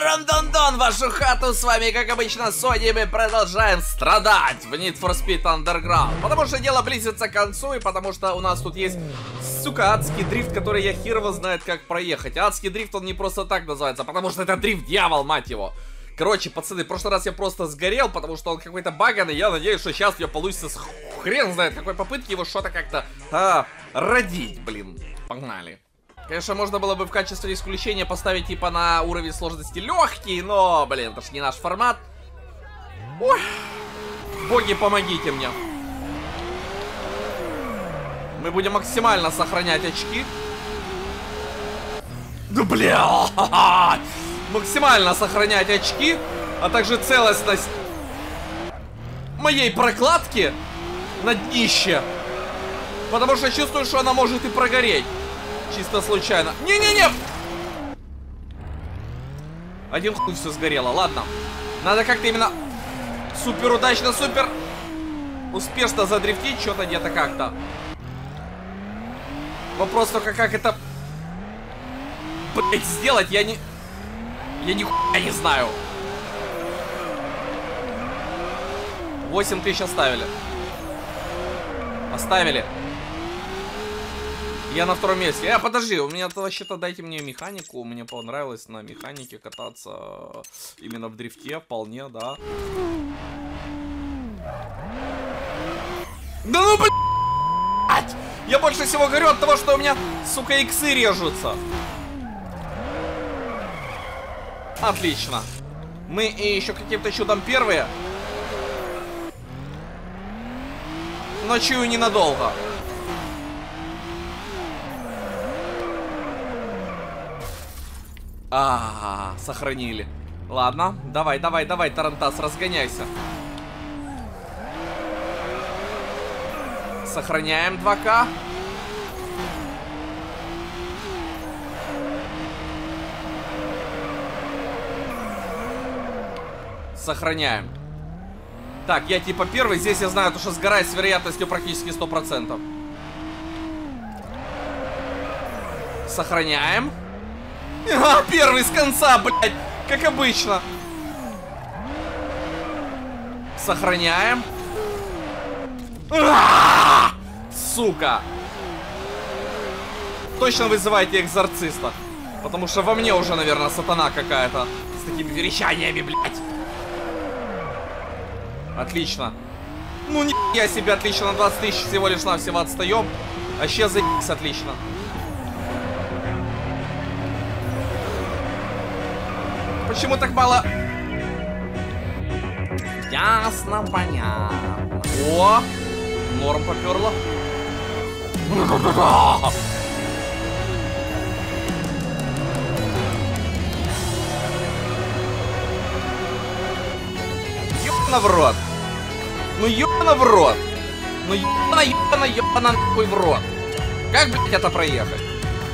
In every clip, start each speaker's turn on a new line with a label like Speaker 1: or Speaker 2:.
Speaker 1: Рандондон, вашу хату, с вами, как обычно, Сони, мы продолжаем страдать в Need for Speed Underground, потому что дело близится к концу, и потому что у нас тут есть, сука, адский дрифт, который я хер его знает, как проехать. Адский дрифт, он не просто так называется, потому что это дрифт дьявол, мать его. Короче, пацаны, в прошлый раз я просто сгорел, потому что он какой-то баганный, я надеюсь, что сейчас я получится с хрен знает какой попытки его что-то как-то а, родить, блин. Погнали. Конечно, можно было бы в качестве исключения поставить типа на уровень сложности легкий, но, блин, это ж не наш формат. Ой. Боги, помогите мне. Мы будем максимально сохранять очки. Да бля! Максимально сохранять очки, а также целостность моей прокладки на днище. Потому что чувствую, что она может и прогореть. Чисто случайно. Не-не-не! Один хуй все сгорело. Ладно. Надо как-то именно супер удачно, супер успешно задрифтить что-то где-то как-то. Вопрос только как это блять, сделать, я не... Я ни хуя не знаю. 8 тысяч оставили. Оставили. Я на втором месте. Э, подожди, у меня вообще-то дайте мне механику. Мне понравилось на механике кататься именно в дрифте, вполне, да. Да ну, блядь! Я больше всего горю от того, что у меня, сука, иксы режутся. Отлично. Мы и еще каким-то чудом первые. Ночую ненадолго. А, -а, а, сохранили. Ладно, давай, давай, давай, Тарантас, разгоняйся. Сохраняем 2К. Сохраняем. Так, я типа первый. Здесь я знаю, то, что сгорает с вероятностью практически 100%. Сохраняем. А, первый с конца, блядь. Как обычно. Сохраняем. А -а -а! Сука. Точно вызывайте экзорциста. Потому что во мне уже, наверное, сатана какая-то. С такими верещаниями, блядь. Отлично. Ну, не я себе отлично, на 20 тысяч всего лишь навсего отстаем. Вообще заебись отлично. Почему так мало? Ясно, понятно. О, норм поперло. Ёбана в рот. Ну ёбана в рот. Ну ёбана, ёбана, ёбана нахуй в рот. Как, блядь, это проехать?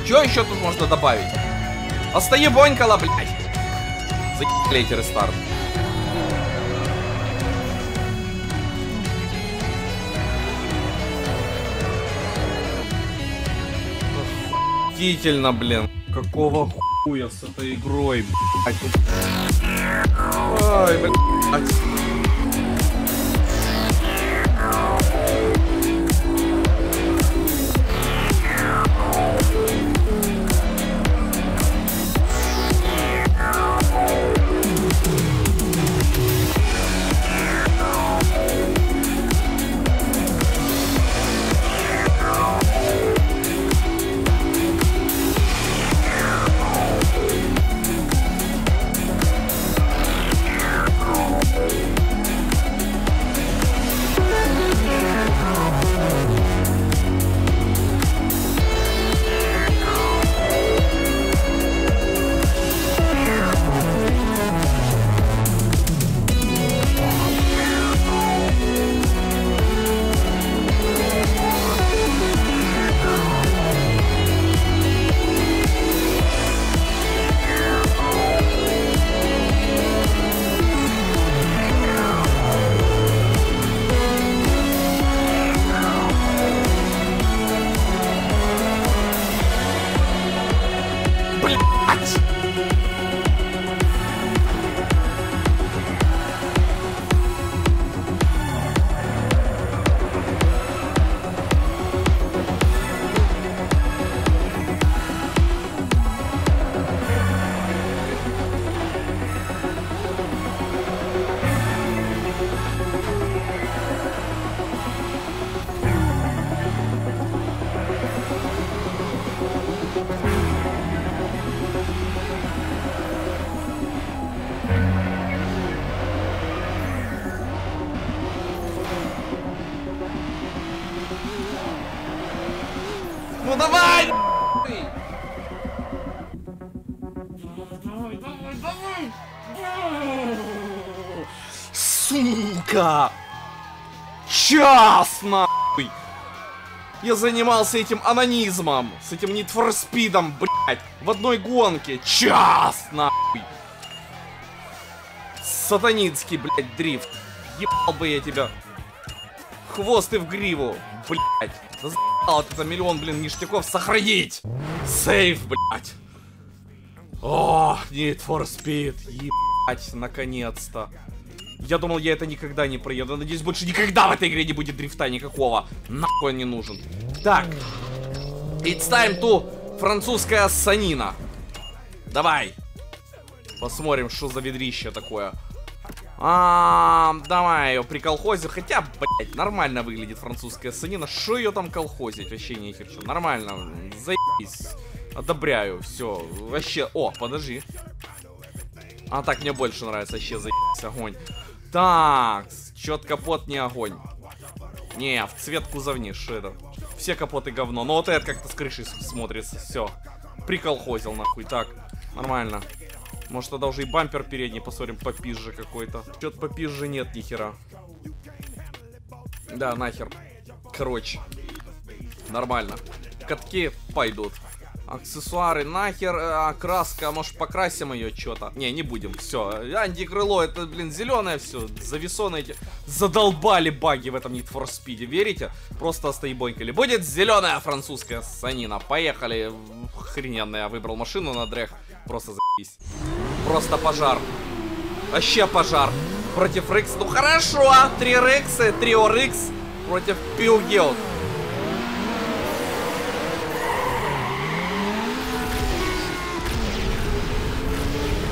Speaker 1: Что еще тут можно добавить? Остаебонькала, блядь. Заебали рестарт. Охуительно, блин. Какого хуя с этой игрой, блядь? Ой, блядь. Сука! Час, нахуй! Я занимался этим анонизмом, с этим Need for Speed, блядь, в одной гонке. Час, нахуй! Сатанинский, блядь, дрифт. Ебал бы я тебя. Хвост и в гриву, блядь. Да за***л это миллион, блин, ништяков сохранить. Сейф, блядь. О, Need for Speed, ебать, наконец-то. Я думал, я это никогда не проеду. Надеюсь, больше никогда в этой игре не будет дрифта никакого. Нахуй он не нужен. Так. It's time to французская санина. Давай. Посмотрим, что за ведрище такое. А, давай ее при колхозе. Хотя, блядь, нормально выглядит французская санина. Что ее там колхозить? Вообще нехер что. Нормально. Заебись. Одобряю. Все. Вообще. О, подожди. А так мне больше нравится. Вообще заебись. Огонь. Так, чет капот не огонь. Не, в цвет кузовни, что это? Все капоты говно. Но вот это как-то с крыши смотрится. Все. Приколхозил нахуй. Так, нормально. Может тогда уже и бампер передний посмотрим попизже какой-то. Чё-то попизже нет нихера. Да, нахер. Короче. Нормально. Катки пойдут. Аксессуары нахер, а, может покрасим ее что-то? Не, не будем, все. Антикрыло, это, блин, зеленое все. Завесоны эти. Задолбали баги в этом Need for Speed, верите? Просто остоебонькали. Будет зеленая французская санина. Поехали. Охрененно, я выбрал машину на дрех. Просто заебись. Просто пожар. Вообще пожар. Против Рикс. Ну хорошо. Три Риксы, трио Рикс против Пилгеот.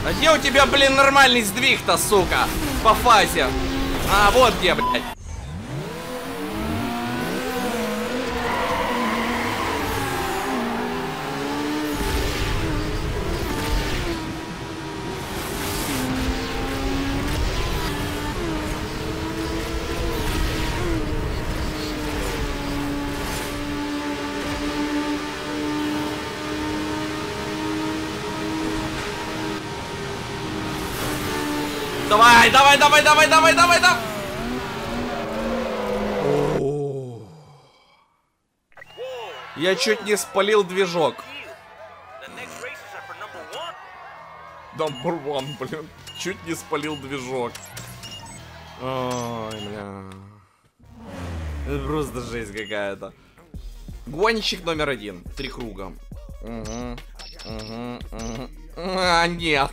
Speaker 1: А где у тебя, блин, нормальный сдвиг-то, сука? По фазе. А, вот где, блядь. Давай, давай, давай, давай, давай, давай, давай. Я чуть не спалил движок. Number one, блин. Чуть не спалил движок. Ой, бля. Это просто жесть какая-то. Гонщик номер один. Три круга. Угу. Угу. Угу. А, нет.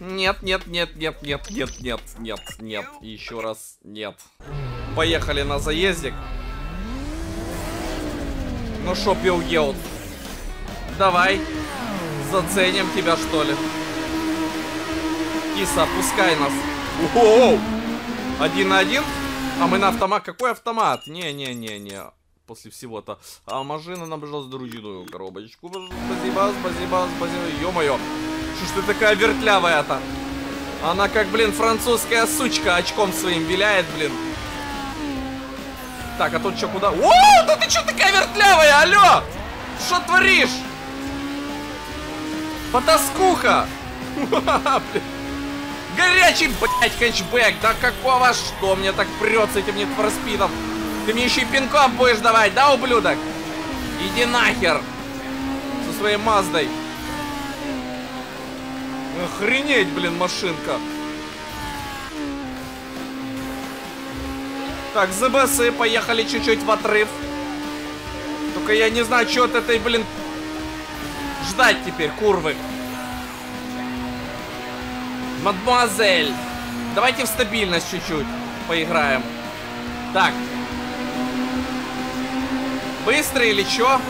Speaker 1: Нет, нет, нет, нет, нет, нет, нет, нет, нет. Еще раз нет. Поехали на заездик. Ну шо, Пилгеут? Давай. Заценим тебя, что ли. Киса, пускай нас. Оу! Один на один? А мы на автомат. Какой автомат? Не-не-не-не. После всего-то. А машина нам, пожалуйста, дружиную коробочку. Спасибо, спасибо, спасибо. Ё-моё. Что ж ты такая вертлявая-то? Она как, блин, французская сучка очком своим виляет, блин. Так, а тут что, куда? О, да ты что такая вертлявая, алло? Что творишь? Потаскуха! Горячий, блядь, хэтчбэк! Да какого что мне так прет с этим нетфорспидом? Ты мне еще и пинком будешь давать, да, ублюдок? Иди нахер! Со своей Маздой. Охренеть, блин, машинка. Так, ЗБСы, поехали чуть-чуть в отрыв. Только я не знаю, что от этой, блин, ждать теперь, курвы. Мадемуазель, давайте в стабильность чуть-чуть поиграем. Так. Быстро или что?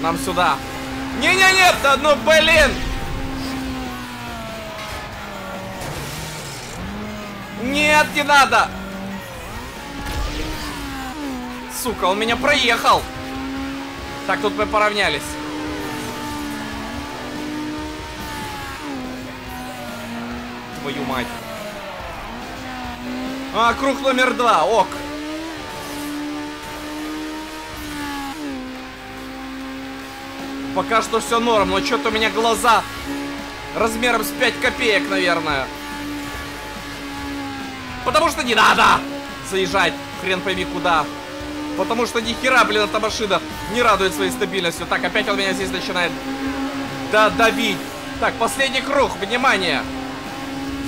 Speaker 1: Нам сюда. Не-не-не, да ну блин! Нет, не надо! Сука, он меня проехал! Так, тут мы поравнялись. Твою мать. А, круг номер два, ок. Пока что все норм, но что-то у меня глаза размером с 5 копеек, наверное. Потому что не надо заезжать хрен пойми куда. Потому что ни хера, блин, эта машина не радует своей стабильностью. Так, опять он меня здесь начинает да давить. Так, последний круг, внимание.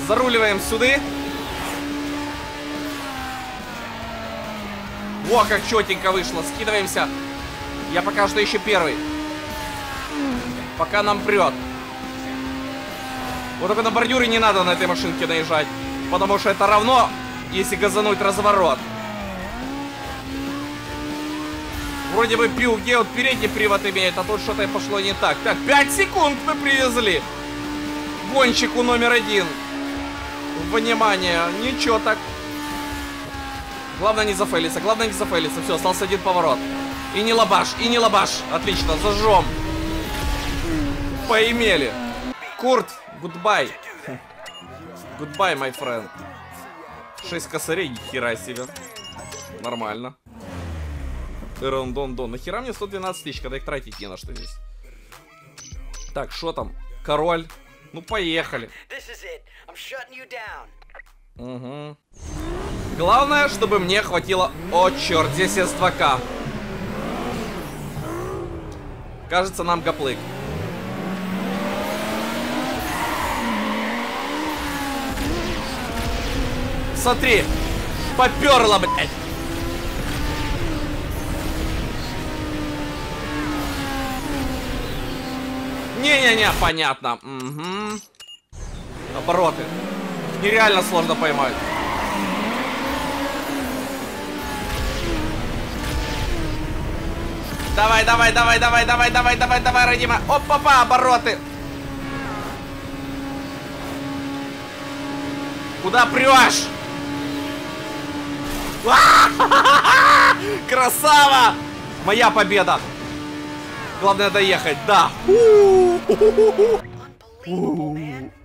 Speaker 1: Заруливаем сюда. Во, как четенько вышло. Скидываемся. Я пока что еще первый. Пока нам прет. Вот только на бордюре не надо на этой машинке наезжать. Потому что это равно, если газануть разворот. Вроде бы пил, где вот передний привод имеет, а тут что-то пошло не так. Так, 5 секунд мы привезли. Гонщику номер один. Внимание, ничего так. Главное не зафейлиться, главное не зафейлиться. Все, остался один поворот. И не лабаш, и не лабаш. Отлично, зажжем. Поимели. Курт, goodbye. Goodbye, my friend. 6 косарей, хера себе. Нормально. Эрондон-дон. Нахера мне 112 тысяч, когда их тратить не на что здесь? Так, что там? Король. Ну, поехали. Угу. Главное, чтобы мне хватило... О, черт, здесь S2К. Кажется, нам гоплык. Смотри, поперло, блядь. Не-не-не, понятно. Угу. Обороты. Нереально сложно поймать. Давай, давай, давай, давай, давай, давай, давай, давай, Родима. Опа-па, обороты. Куда прешь? Красава! Моя победа! Главное доехать, да.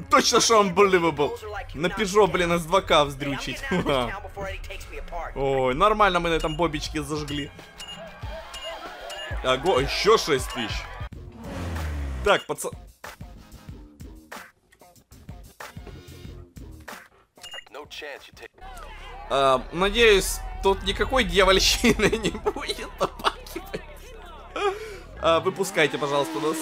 Speaker 1: Точно, что он был. На Пежо, блин, с 2К вздрючить. Ой, нормально мы на этом бобичке зажгли. Ого, еще 6 тысяч. Так, пацан... А, надеюсь, тут никакой дьявольщины не будет напакивать. А, выпускайте, пожалуйста, нас.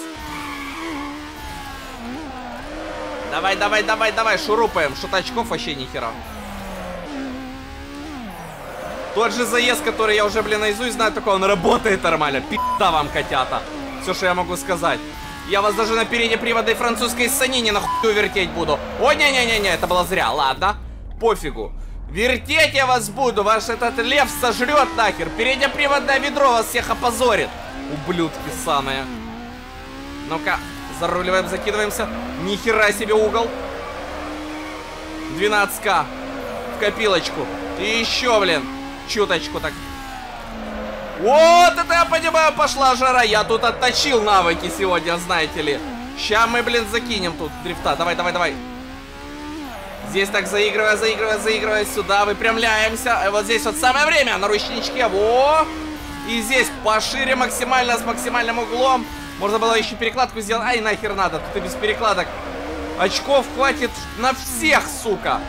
Speaker 1: Давай, давай, давай, давай, шурупаем. Что-то очков вообще ни хера. Тот же заезд, который я уже, блин, наизусть знаю, такой он работает нормально. Пизда вам, котята. Все, что я могу сказать. Я вас даже на переднеприводной французской санине нахуй вертеть буду. О, не-не-не-не, это было зря. Ладно, пофигу. Вертеть я вас буду, ваш этот лев сожрет нахер. Переднеприводное ведро вас всех опозорит. Ублюдки самые. Ну-ка, заруливаем, закидываемся. Ни хера себе угол. 12к. В копилочку. И еще, блин, чуточку так. Вот это я понимаю, пошла жара. Я тут отточил навыки сегодня, знаете ли. Сейчас мы, блин, закинем тут дрифта. Давай, давай, давай. Здесь так заигрывая, заигрывая, заигрывая сюда, выпрямляемся. И вот здесь вот самое время на ручничке. Во! И здесь пошире максимально, с максимальным углом. Можно было еще перекладку сделать. Ай, нахер надо, тут и без перекладок. Очков хватит на всех, сука.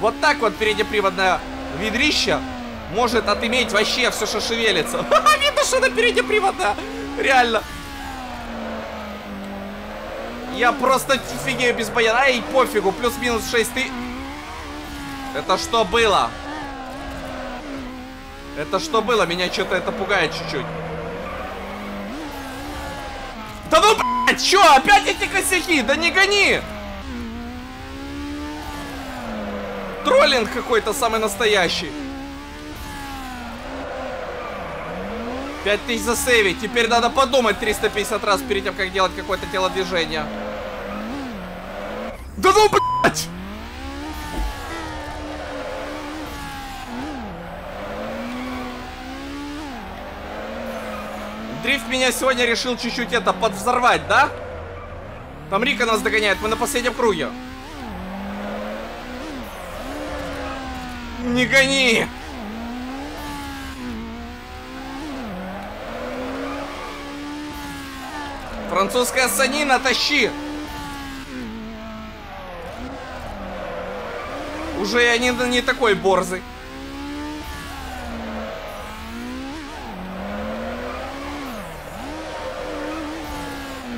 Speaker 1: Вот так вот переднеприводное ведрище может отыметь вообще все, что шевелится. Видно, что она переднеприводная. Реально. Я просто офигею без боя. Ай, пофигу, плюс-минус 6 ты... Это что было? Это что было? Меня что-то это пугает чуть-чуть. Да ну, блядь, чё? Опять эти косяки? Да не гони! Троллинг какой-то самый настоящий. 5000 засейвить. Теперь надо подумать 350 раз перед тем, как делать какое-то телодвижение. Да ну, блядь! Дрифт меня сегодня решил чуть-чуть это подвзорвать, да? Там Рика нас догоняет, мы на последнем круге. Не гони! Французская санина, тащи! Уже я не, не такой борзый.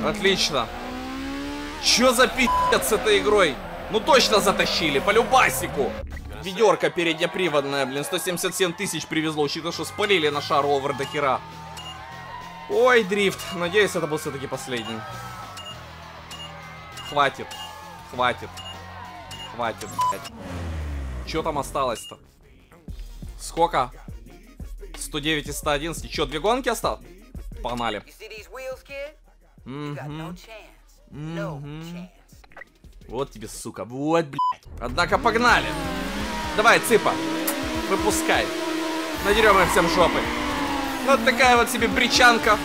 Speaker 1: Отлично. Чё за пи***ц с этой игрой? Ну точно затащили, по любасику. Ведерко переднеприводное, блин, 177 тысяч привезло, учитывая, что спалили на шару овер до хера. Ой, дрифт. Надеюсь, это был все-таки последний. Хватит. Хватит. Хватит, блядь. Че там осталось-то? Сколько? 109 и 111. Че, две гонки осталось? Погнали. Вот тебе, сука. Вот, блядь. Однако погнали. Давай, цыпа. Выпускай. Надерем им всем жопы. Вот такая вот себе бричанка.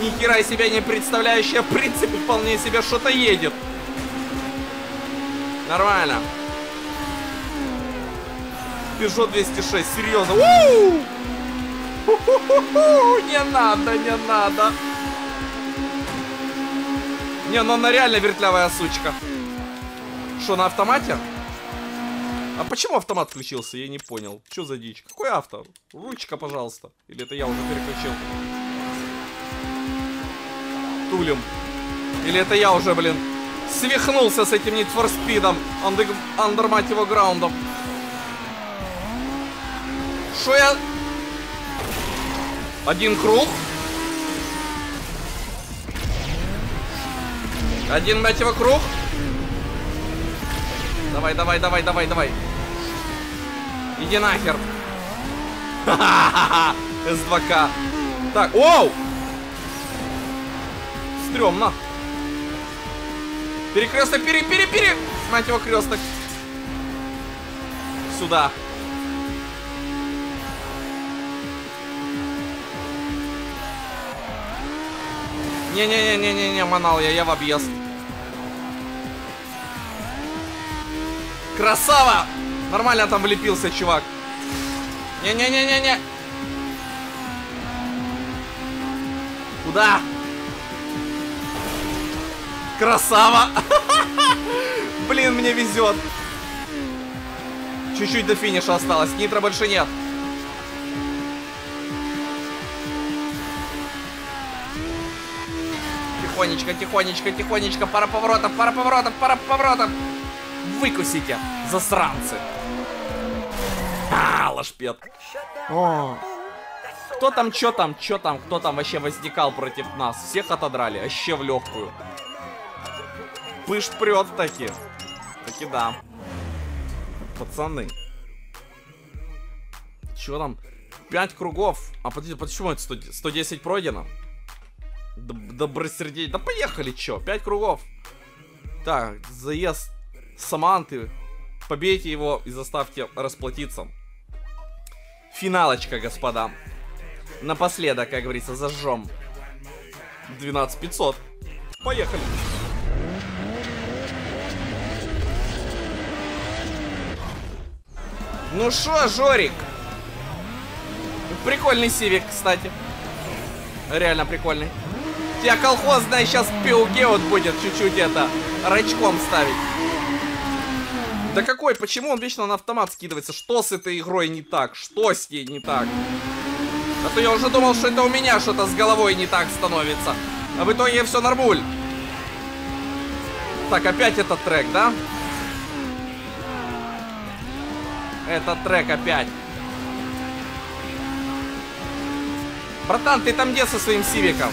Speaker 1: Ни хера себя не представляющая, в принципе, вполне себе что-то едет. Нормально. Peugeot 206, серьезно. У-ху-ху-ху! Не надо, не надо. Не, ну она реально вертлявая сучка. Что, на автомате? А почему автомат включился? Я не понял. Что за дичь? Какой авто? Ручка, пожалуйста. Или это я уже переключил? Тулем. Или это я уже, блин, свихнулся с этим Need for Speed, андер, андер мать его граундом. Что я... Один круг. Один, мать его, круг. Давай, давай, давай, давай, давай. Иди нахер. С2К. Так, оу! Стремно. Перекресток, пере, пере, пере! Мать его, кресток. Сюда. Не-не-не-не-не-не, манал я, я в объезд. Красава! Нормально там влепился, чувак. Не-не-не-не-не. Куда? Красава! Блин, мне везет. Чуть-чуть до финиша осталось. Нитро больше нет. Тихонечко, тихонечко, тихонечко. Пара поворотов, пара поворотов, пара поворотов. Выкусите, засранцы. А, лошпет. О. Кто там, чё там, чё там, кто там вообще возникал против нас? Всех отодрали, вообще в легкую. Пыш прет таки. Таки да. Пацаны. Чё там? 5 кругов. А подожди, почему это 100, 110 пройдено? Добросердечь. Да поехали, чё? 5 кругов. Так, заезд Саманты. Побейте его и заставьте расплатиться. Финалочка, господа. Напоследок, как говорится, зажжем. 12500. Поехали. Ну шо, Жорик? Прикольный сивик, кстати. Реально прикольный. Тебя колхозная сейчас пиуге вот будет чуть-чуть это рачком ставить. Да какой? Почему он вечно на автомат скидывается? Что с этой игрой не так? Что с ней не так? А то я уже думал, что это у меня что-то с головой не так становится. А в итоге все нормуль. Так, опять этот трек, да? Этот трек опять. Братан, ты там где со своим сивиком?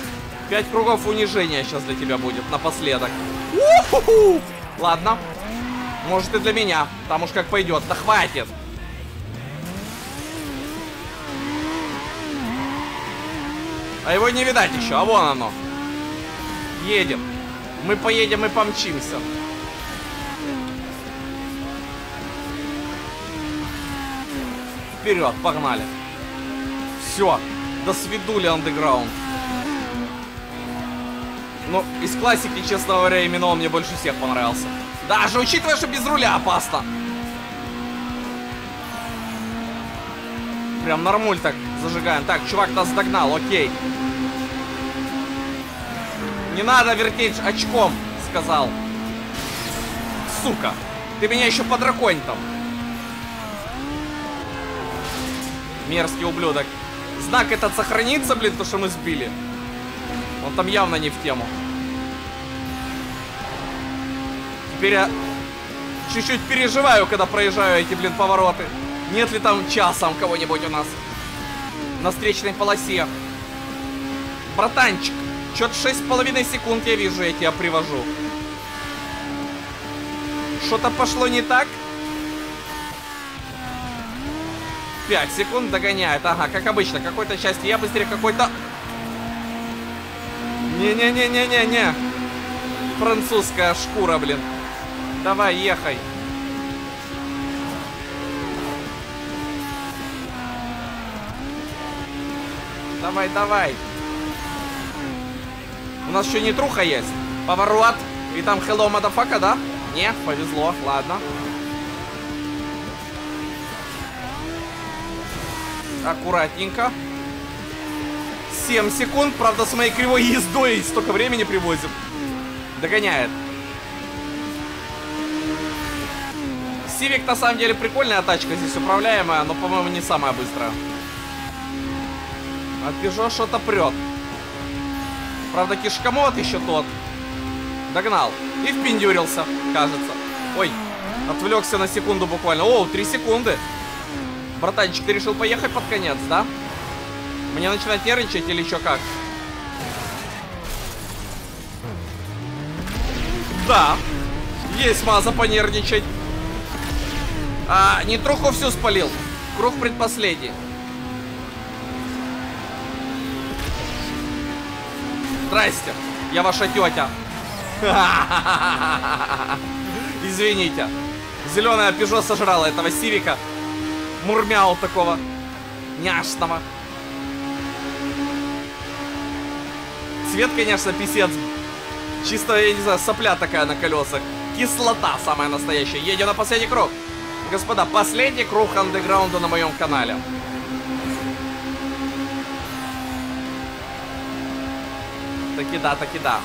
Speaker 1: Пять кругов унижения сейчас для тебя будет напоследок. -ху! Ладно. Может и для меня. Там уж как пойдет. Да хватит. А его не видать еще. А вон оно. Едем. Мы поедем и помчимся. Вперед, погнали. Все. До свидули андеграунд. Ну, из классики, честно говоря, именно он мне больше всех понравился. Даже учитывая, что без руля опасно. Прям нормуль так зажигаем. Так, чувак нас догнал, окей. Не надо вертеть очком, сказал. Сука. Ты меня еще подраконь там. Мерзкий ублюдок. Знак этот сохранится, блин, то, что мы сбили. Он там явно не в тему. Теперь я чуть-чуть переживаю, когда проезжаю эти, блин, повороты. Нет ли там часом кого-нибудь у нас на встречной полосе? Братанчик, что-то шесть с половиной секунд я вижу, я тебя привожу. Что-то пошло не так? 5 секунд догоняет. Ага, как обычно, какой-то часть я быстрее, какой-то... Не-не-не-не-не-не. Французская шкура, блин. Давай, ехай. Давай, давай. У нас еще не труха есть. Поворот. И там hello, motherfucker, да? Не, повезло, ладно. Аккуратненько. 7 секунд, правда, с моей кривой ездой столько времени привозим. Догоняет. Сивик на самом деле прикольная тачка, здесь управляемая, но, по-моему, не самая быстрая. От Peugeot что-то прет. Правда, кишкомод еще тот. Догнал. И впендюрился, кажется. Ой, отвлекся на секунду буквально. О, три секунды. Братанчик, ты решил поехать под конец, да? Мне начинать нервничать или еще как? Да. Есть маза понервничать. А, не труху всю спалил. Круг предпоследний. Здрасте. Я ваша тетя. Извините. Зеленая пижо сожрала этого сивика. Мурмяу такого. Няшного. Цвет, конечно, писец. Чисто, я не знаю, сопля такая на колесах. Кислота самая настоящая. Едем на последний круг. Господа, последний круг андеграунда на моем канале. Таки да, таки да.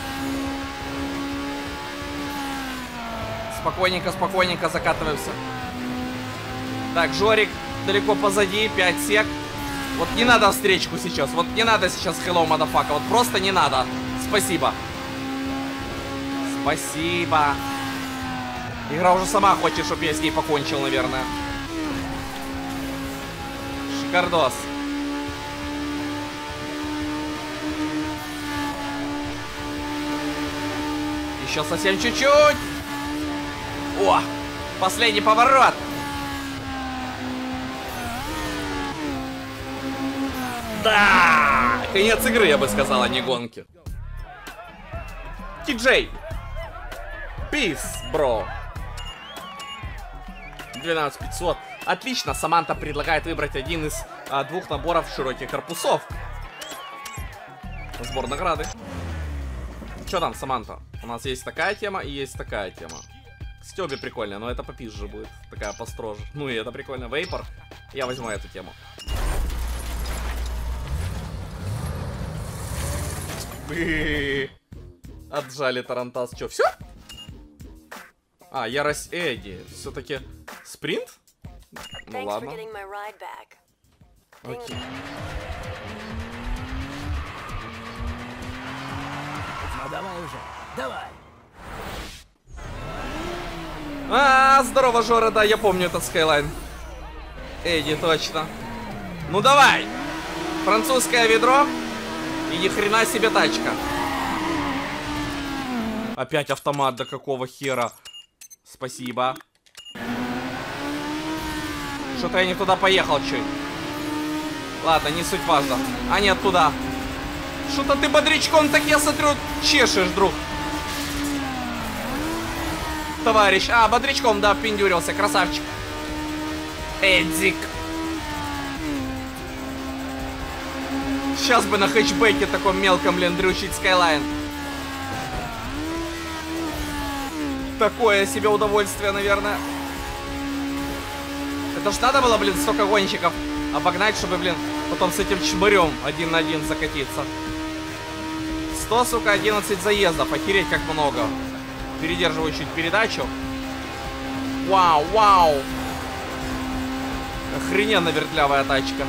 Speaker 1: Спокойненько, спокойненько закатываемся. Так, Жорик далеко позади, 5 сек. Вот не надо встречку сейчас. Вот не надо сейчас hello, motherfucker. Вот просто не надо. Спасибо. Спасибо. Игра уже сама хочет, чтобы я с ней покончил, наверное. Шикардос. Еще совсем чуть-чуть. О, последний поворот. Да! Конец игры, я бы сказал, а не гонки. Ти-Джей. Пис, бро. 12500. Отлично, Саманта предлагает выбрать один из а, двух наборов широких корпусов. Сбор награды. Что там, Саманта? У нас есть такая тема и есть такая тема. Кстати, обе прикольные, но это попизже будет. Такая построже. Ну и это прикольно. Вейпор. Я возьму эту тему. Бы. Отжали Тарантас. Че, все? А, ярость Эдди. Все-таки спринт? Ну ладно. Окей.
Speaker 2: Ну давай уже, давай.
Speaker 1: А, здорово, Жора, да, я помню этот Skyline. Эдди, точно. Ну давай. Французское ведро. И ни хрена себе тачка. Опять автомат, до какого хера? Спасибо. Что-то я не туда поехал чуть. Ладно, не суть важно. А нет, туда. Что-то ты бодрячком так, я смотрю, чешешь, друг. Товарищ. А, бодрячком, да, пиндюрился. Красавчик. Эдик. Сейчас бы на хэтчбеке таком мелком, блин, дрючить Skyline. Такое себе удовольствие, наверное. Это ж надо было, блин, столько гонщиков обогнать, чтобы, блин, потом с этим чмырем один на один закатиться. 100, сука, 11 заездов. Охереть, как много. Передерживаю чуть передачу. Вау, вау. Охрененно вертлявая тачка.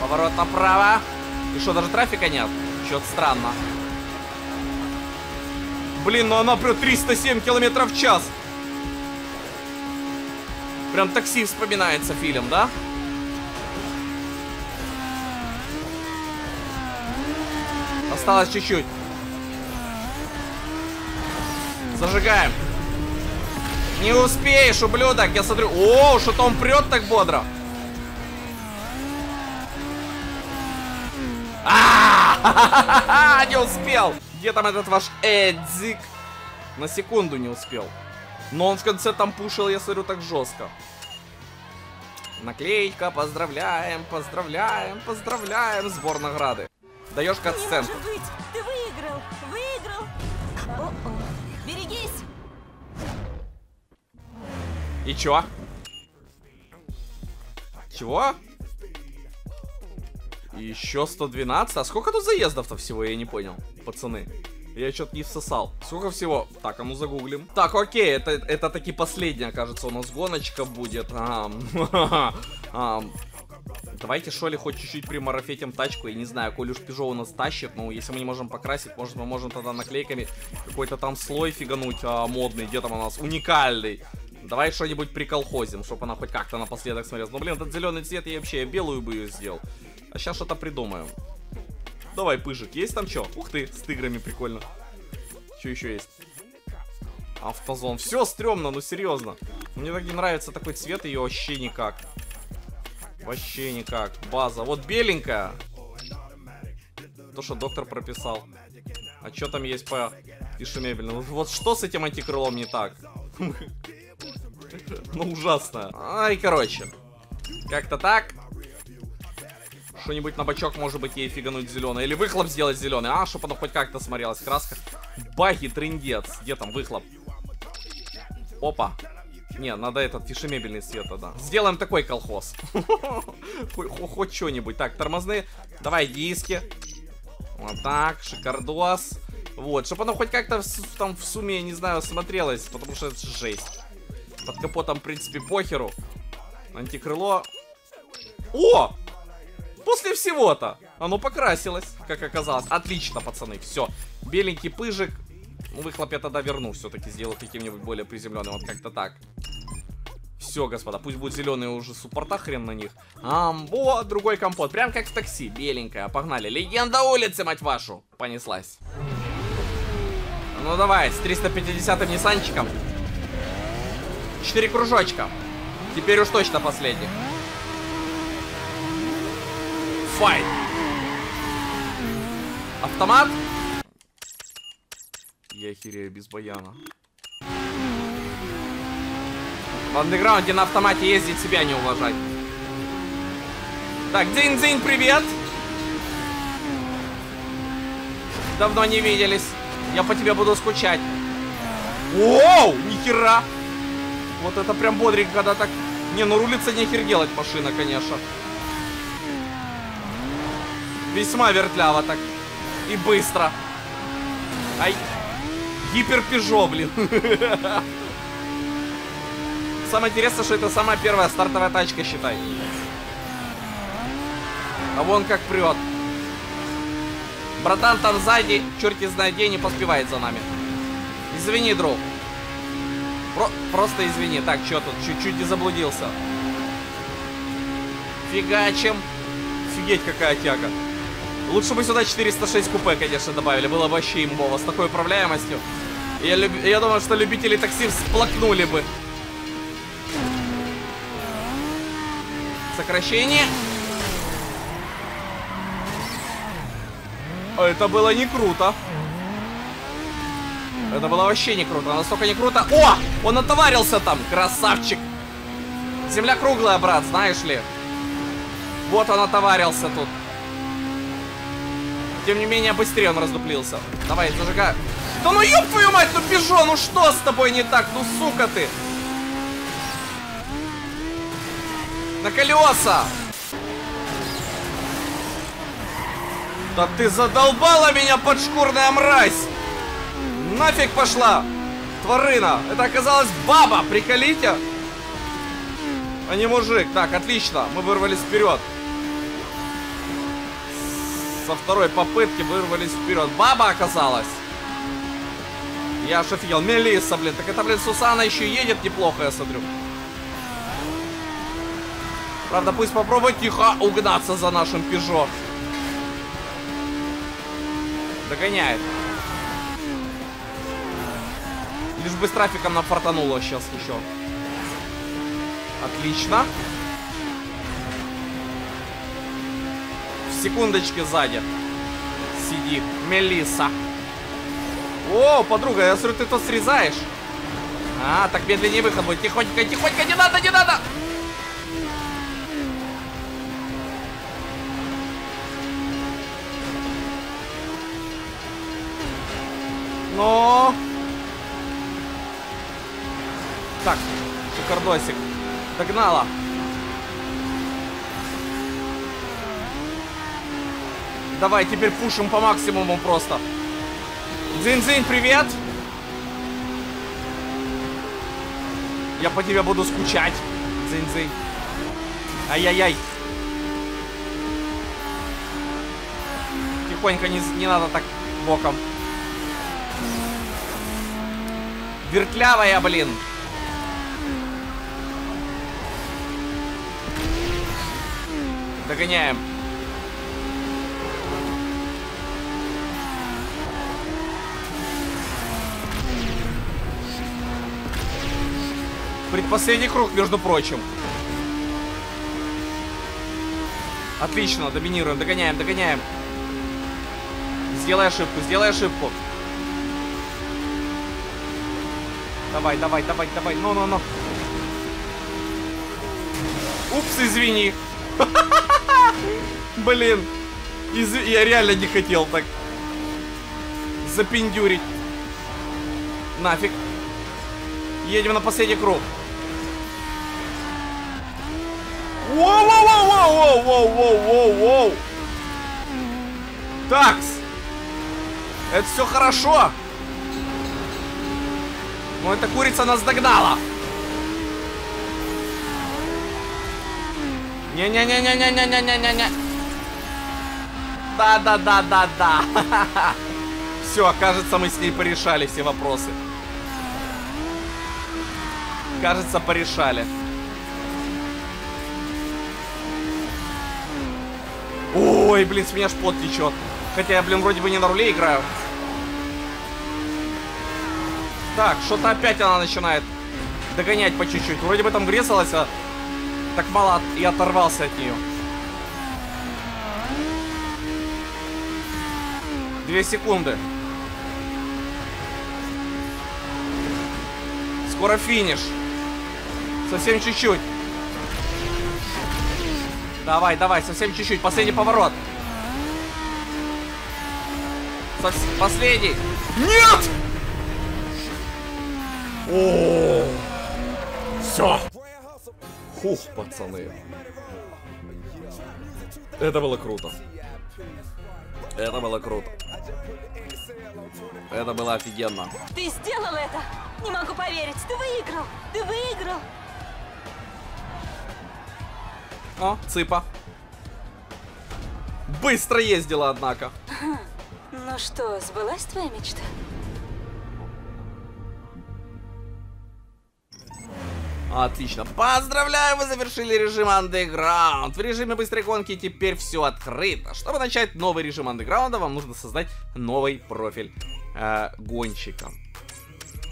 Speaker 1: Поворот направо. И что, даже трафика нет? Что-то странно. Блин, ну она прет 307 километров в час. Прям такси вспоминается фильм, да? Осталось чуть-чуть. Зажигаем. Не успеешь, ублюдок, я смотрю. О, что-то он прет так бодро. не успел. Где там этот ваш Эдзик? На секунду не успел. Но он в конце там пушил, я смотрю, так жестко. Наклейка, поздравляем, поздравляем, поздравляем, сбор награды. Даешь
Speaker 3: Не
Speaker 1: катсценку.
Speaker 3: может быть! Ты выиграл! Выиграл! О-о! Берегись!
Speaker 1: И чё? Чего? Еще 112? А сколько тут заездов-то всего, я не понял, пацаны. Я что-то не всосал. Сколько всего? Так, а ну загуглим. Так, окей, это, это таки последняя, кажется, у нас гоночка будет. Ам, ам. Давайте, что ли, хоть чуть-чуть примарафетим тачку. Я не знаю, коль уж Peugeot у нас тащит, ну, если мы не можем покрасить, может, мы можем тогда наклейками какой-то там слой фигануть а, модный, где там у нас, уникальный. Давай что-нибудь приколхозим, чтобы она хоть как-то напоследок смотрелась. Ну, блин, этот зеленый цвет я вообще белую бы ее сделал. А сейчас что-то придумаем. Давай, пыжик, есть там что? Ух ты, с тыграми прикольно. Что еще есть? Автозон. Все стрёмно, ну серьезно. Мне так не нравится такой цвет, ее вообще никак. Вообще никак. База. Вот беленькая. То, что доктор прописал. А что там есть по пишемебельному? Вот что с этим антикрылом не так? Ну, ужасно. Ай, короче. Как-то так. Что-нибудь на бачок, может быть, ей фигануть зеленый. Или выхлоп сделать зеленый. А, чтобы оно хоть как-то смотрелось. Краска. Баги, трындец. Где там выхлоп? Опа. Не, надо этот фишемебельный цвет тогда. Сделаем такой колхоз. Хоть- что-нибудь. Так, тормозные. Давай диски. Вот так, шикардос. Вот, чтобы оно хоть как-то там в сумме, не знаю, смотрелось, потому что это жесть. Под капотом, в принципе, похеру. Антикрыло. О! После всего-то оно покрасилось, как оказалось. Отлично, пацаны, все. Беленький пыжик. Ну, выхлоп я тогда верну, все-таки сделаю каким-нибудь более приземленным, вот как-то так. Все, господа, пусть будет зеленый уже суппорта, хрен на них. Амбо, другой компот, прям как в такси, беленькая, погнали. Легенда улицы, мать вашу, понеслась. Ну давай, с 350-м Ниссанчиком. Четыре кружочка. Теперь уж точно последний. Файт. Автомат. Я херею без баяна. В андеграунде на автомате ездить себя не уважать. Так, Дзинь-Дзинь, привет! Давно не виделись. Я по тебе буду скучать. Оу, нихера! Вот это прям бодренько, когда так... Не, ну рулиться нехер делать машина, конечно. Весьма вертляво так. И быстро. Ай. Гипер Пежо, блин. Самое интересное, что это самая первая стартовая тачка, считай. А вон как прет. Братан там сзади, черти знает где, не поспевает за нами. Извини, друг. Про- просто извини. Так, что тут? Чуть-чуть не заблудился. Фигачим. Офигеть, какая тяга. Лучше бы сюда 406 купе, конечно, добавили. Было бы вообще имбово. С такой управляемостью. Я, люб- я думаю, что любители такси всплакнули бы. Сокращение. А Это было не круто. Это было вообще не круто. Настолько не круто. О! Он отоварился там, красавчик. Земля круглая, брат, знаешь ли. Вот он отоварился тут. Тем не менее, быстрее он раздуплился. Давай, зажигай. Да ну ёб твою мать, ну Пежо, ну что с тобой не так? Ну сука ты. На колеса. Да ты задолбала меня, подшкурная мразь! Нафиг пошла! Тварына! Это оказалась баба, приколите! А не мужик. Так, отлично, мы вырвались вперед. Со второй попытки вырвались вперед. Баба оказалась! Я аж офигел. Мелисса, блин. Так это, блин, Сусана еще едет неплохо, я смотрю. Правда, пусть попробует тихо угнаться за нашим Пежо. Догоняет. Лишь бы с трафиком нам фартануло сейчас еще. Отлично. В секундочке сзади сидит Мелиса. О, подруга, я смотрю, ты то срезаешь. А, так медленнее выход будет. Тихонько, тихонько, не надо, не надо! Но... Так, шикардосик. Догнала. Давай, теперь пушим по максимуму просто. Дзинь-дзинь, привет! Я по тебе буду скучать. Дзинь-дзинь. Ай-яй-яй. Тихонько, не, не надо так боком. Вертлявая, блин. Догоняем. Предпоследний круг, между прочим. Отлично, доминируем, догоняем, догоняем. Сделай ошибку, сделай ошибку. Давай, давай, давай, давай. Ну-ну-ну. Упс, извини. Блин. Из... Я реально не хотел так запиндюрить. Нафиг. Едем на последний круг. Воу-воу-воу-воу-воу-воу-воу-воу! Такс! Это все хорошо! Но эта курица нас догнала! Не-не-не-не-не-не-не-не-не! Да-да-да-да-да! Все, кажется, мы с ней порешали все вопросы. Кажется, порешали. Ой, блин, с меня аж пот течет. Хотя я, блин, вроде бы не на руле играю. Так, что-то опять она начинает догонять по чуть-чуть. Вроде бы там врезалась, а так мало от... и оторвался от нее. Две секунды. Скоро финиш. Совсем чуть-чуть. Давай, давай, совсем чуть-чуть. Последний поворот. Последний. Нет! О, все. Фух, пацаны. Это было круто. Это было круто. Это было офигенно.
Speaker 3: Ты сделал это! Не могу поверить, ты выиграл! Ты выиграл!
Speaker 1: О, цыпа. Быстро ездила, однако.
Speaker 3: Ну что, сбылась твоя мечта?
Speaker 1: Отлично. Поздравляю, вы завершили режим Underground. В режиме быстрой гонки теперь все открыто. Чтобы начать новый режим Underground, вам нужно создать новый профиль э, гонщика.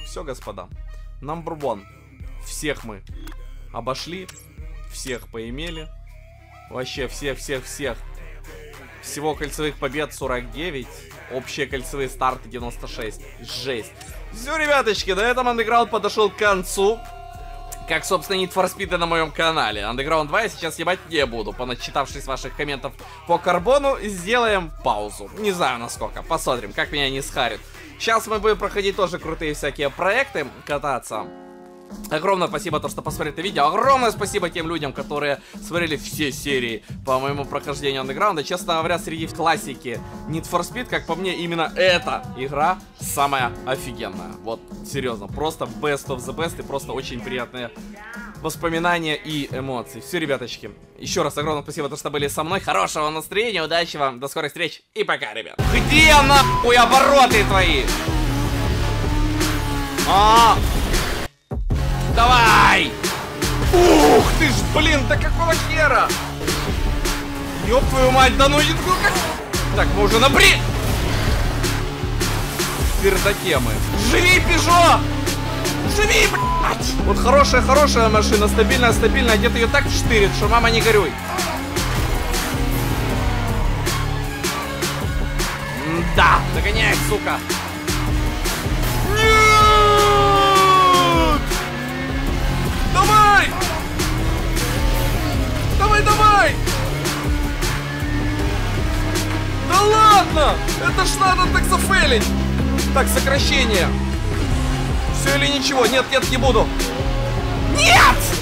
Speaker 1: Все, господа. Number one. Всех мы обошли. Всех поимели. Вообще, всех-всех-всех. Всего кольцевых побед 49. Общие кольцевые старты 96. Жесть. Все, ребяточки, на этом Underground подошел к концу. Как, собственно, Need for Speed на моем канале. Underground 2 я сейчас ебать не буду. Поначитавшись ваших комментов по карбону, сделаем паузу. Не знаю насколько. Посмотрим, как меня не схарит. Сейчас мы будем проходить тоже крутые всякие проекты, кататься. Огромное спасибо, то, что посмотрели это видео. Огромное спасибо тем людям, которые смотрели все серии по моему прохождению андеграунда. Честно говоря, среди классики Need for Speed, как по мне, именно эта игра самая офигенная. Вот, серьезно, просто best of the best и просто очень приятные воспоминания и эмоции. Все, ребяточки, еще раз огромное спасибо, то, что были со мной. Хорошего настроения, удачи вам, до скорых встреч и пока, ребят. Где нахуй обороты твои? А, Давай! Ух ты ж, блин, да какого хера? Ёб твою мать, да ну ну как... Так, мы уже на бри... Пердаке мы. Живи, Пежо! Живи, блядь! Вот хорошая-хорошая машина, стабильная, стабильная, где-то ее так штырит, что мама не горюй. Да, догоняй, сука. Давай! Давай, давай! Да ладно! Это ж надо так! Так, сокращение. Все или ничего? Нет, нет, не буду. Нет!